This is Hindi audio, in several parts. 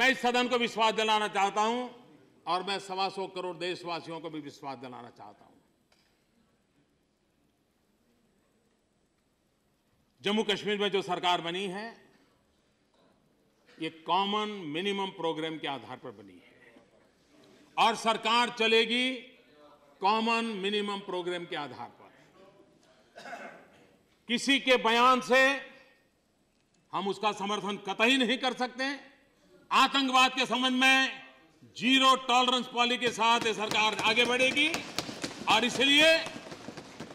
मैं इस सदन को विश्वास दिलाना चाहता हूँ और मैं सवा सौ करोड़ देशवासियों को भी विश्वास दिलाना चाहता हूँ। जम्मू कश्मीर में जो सरकार बनी है, ये कॉमन मिनिमम प्रोग्राम के आधार पर बनी है। और सरकार चलेगी कॉमन मिनिमम प्रोग्राम के आधार पर। किसी के बयान से हम उसका समर्थन कतई नहीं कर सकते। आतंकवाद के संबंध में ज़ीरो टॉलरेंस पॉलिसी के साथ ये सरकार आगे बढ़ेगी। और इसलिए,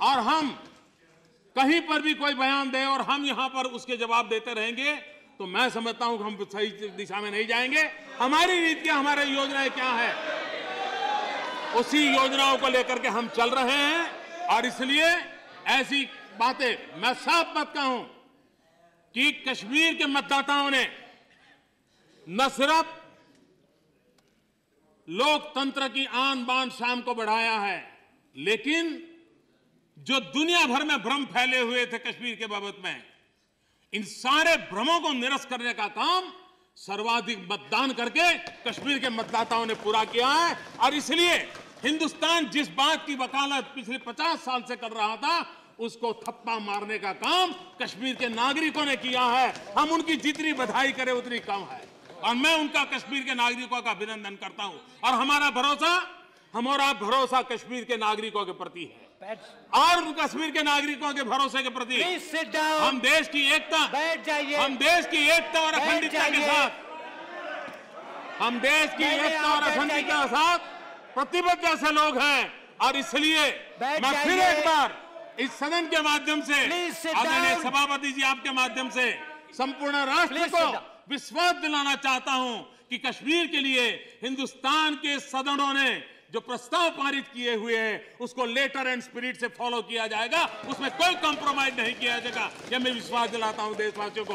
और हम कहीं पर भी कोई बयान दे और हम यहाँ पर उसके जवाब देते रहेंगे तो मैं समझता हूँ कि हम सही दिशा में नहीं जाएँगे। हमारी नीतियाँ हमारी योजनाएँ क्या है? उसी योजनाओं को लेकर के हम चल रहे हैं। और इसलिए ऐसी बातें मैं साफ़ बात कहूँ कि कश्मीर के मतदाताओं ने न सिर्फ़ लोकतंत्र की आन बान शाम को बढ़ाया है, लेकिन जो दुनिया भर में भ्रम फैले हुए थे कश्मीर के बाबत में, इन सारे भ्रमों को निरस्त करने का काम सर्वाधिक मतदान करके कश्मीर के मतदाताओं ने पूरा किया है। और इसलिए हिंदुस्तान जिस बात की वकालत पिछले 50 साल से कर रहा था, उसको थप्पा मारने का काम कश्मीर के नागरिकों ने किया है। हम उनकी जितनी बधाई करें, उतनी कम है। और मैं उनका कश्मीर के नागरिकों का अभिनंदन करता हूँ। और हमारा भरोसा हमारा भरोसा कश्मीर के नागरिकों के प्रति है। और कश्मीर के नागरिकों के भरोसे के प्रति हम देश की एकता बैठ जाइए। हम देश की एकता और अखंडता के साथ हम देश की एकता और अखंडता के साथ प्रतिबद्ध जैसे लोग हैं। और इसलिए मैं फिर एक बार इस सदन के माध्यम से आदरणीय सभापति जी आपके माध्यम से संपूर्ण राष्ट्र को. विश्वास दिलाना चाहता हूँ कि कश्मीर के लिए हिंदुस्तान के सदनों ने जो प्रस्ताव पारित किए हुए हैं, उसको लेटर एंड स्पिरिट से फॉलो किया जाएगा। उसमें कोई कॉम्प्रोमाइज नहीं किया जाएगा। यह मैं विश्वास दिलाता हूँ देशवासियों को।